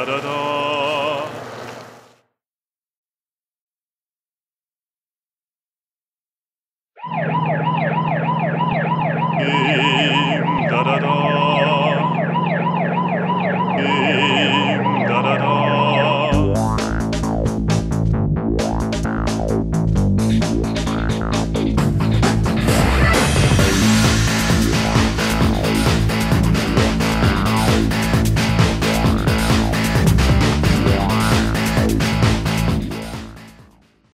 da da da. Game, da da da. Game.